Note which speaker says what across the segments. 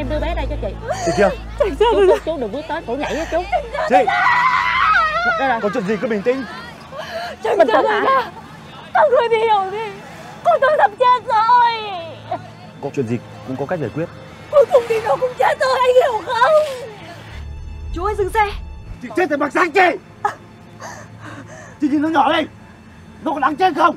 Speaker 1: Em đưa bé đây cho chị.
Speaker 2: Chị kia
Speaker 1: Chú, chú, chú đừng bước tới cổ nhảy với chú.
Speaker 2: Chị!
Speaker 1: Đây. Rồi
Speaker 2: Có chuyện gì cứ bình tĩnh.
Speaker 1: Bình tĩnh hả?
Speaker 3: Con người đi hiểu đi Con tôi sắp chết rồi.
Speaker 2: Có chuyện gì cũng có cách giải quyết.
Speaker 3: Cuối cùng thì nó cũng chết rồi anh hiểu không? Chú ơi dừng xe.
Speaker 2: Chị chết tại mặc xanh chị. Chị nhìn nó nhỏ đây Nó có đáng chết không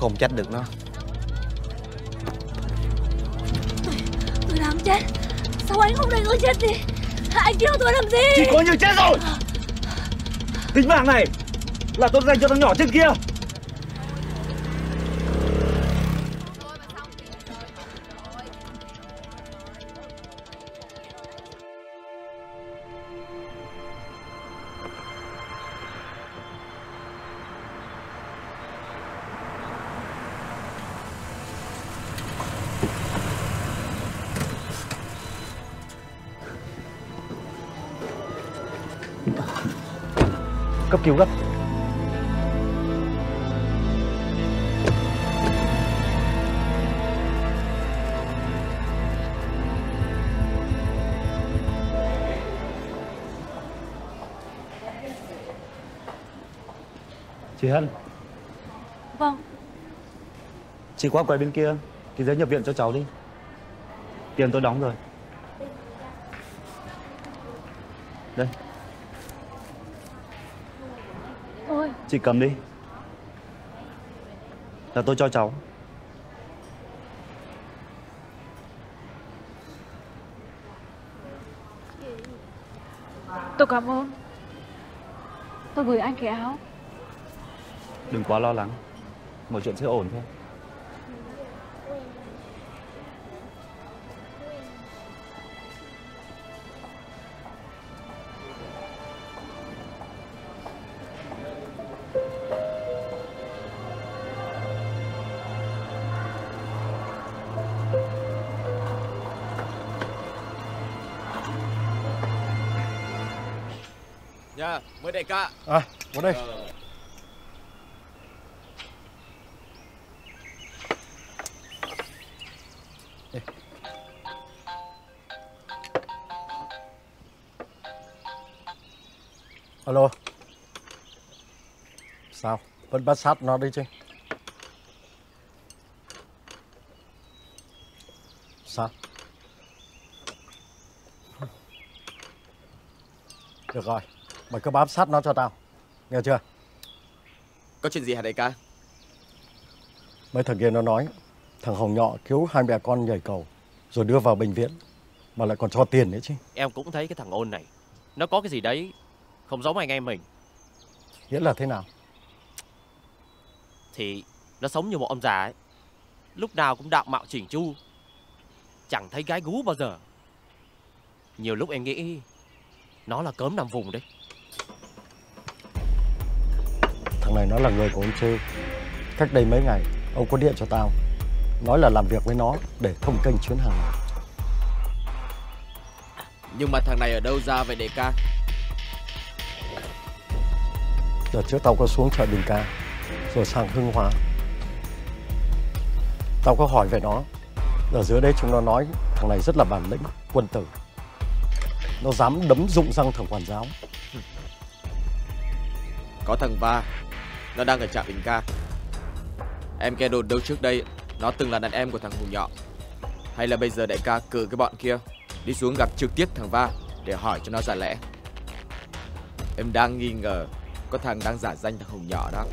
Speaker 4: không trách được nó.
Speaker 3: Tôi đáng chết. Sao anh không để tôi chết đi? Anh kêu tôi làm gì?
Speaker 2: Chị coi như chết rồi. Tính mạng này Là tôi dành cho thằng nhỏ trên kia Cấp cứu gấp. Chị Hân.
Speaker 3: Vâng.
Speaker 2: Chị qua quầy bên kia Ký giấy nhập viện cho cháu đi. Tiền tôi đóng rồi. Đây
Speaker 3: Ôi.
Speaker 2: Chị cầm đi. Là tôi cho cháu.
Speaker 3: Tôi cảm ơn. Tôi gửi anh cái áo.
Speaker 2: Đừng quá lo lắng. Mọi chuyện sẽ ổn thôi
Speaker 4: Dạ, mời đại ca
Speaker 5: À, vào đây Đây. Alo Sao? Vẫn bắt sát nó đi chứ? Sao? Được rồi, mày cứ bám sát nó cho tao. Nghe chưa?
Speaker 4: Có chuyện gì hả đại ca
Speaker 5: Mấy thằng kia nó nói thằng Hồng Nhọ cứu hai mẹ con nhảy cầu rồi đưa vào bệnh viện mà lại còn cho tiền nữa chứ.
Speaker 6: Em cũng thấy cái thằng ôn này Nó có cái gì đấy Không giống anh em mình
Speaker 5: Nghĩa là thế nào?
Speaker 6: Thì nó sống như một ông già ấy Lúc nào cũng đạo mạo chỉnh chu Chẳng thấy gái gú bao giờ Nhiều lúc em nghĩ Nó là cớm nằm vùng đấy
Speaker 5: Thằng này nó là người của ông Chê. Cách đây mấy ngày, ông có điện cho tao. Nói là làm việc với nó để thông kênh chuyến hàng này.
Speaker 4: Nhưng mà thằng này ở đâu ra vậy đại ca
Speaker 5: Đợt trước tao có xuống chợ Bình Ca, rồi sang Hưng Hóa. Tao có hỏi về nó. Ở dưới đây chúng nó nói thằng này rất là bản lĩnh, quân tử. Nó dám đấm dụng răng thằng quản giáo.
Speaker 4: Có thằng Va nó đang ở trạm Bình Ca Em nghe đồn đâu trước đây, Nó từng là đàn em của thằng Hùng Nhọ Hay là bây giờ đại ca cử cái bọn kia Đi xuống gặp trực tiếp thằng Va để hỏi cho nó ra lẽ. Em đang nghi ngờ có thằng đang giả danh thằng Hùng nhỏ đó.